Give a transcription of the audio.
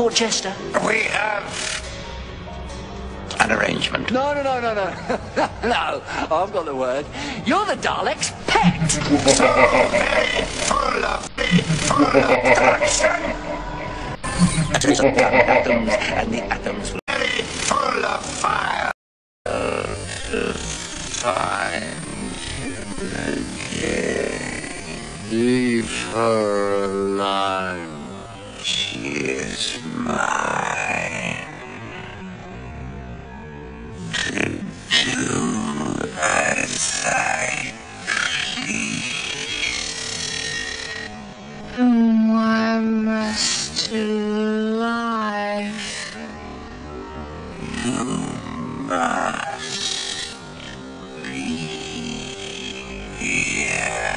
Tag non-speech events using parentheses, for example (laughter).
court jester? We have an arrangement. No, no, no, no, no. (laughs) no, I've got the word. You're the Dalek's pet. (laughs) Full of full of corruption. atoms, and the atoms will... Very full of fire. Fine. Leave her alive. She is mine. To do as I I must alive. must be here.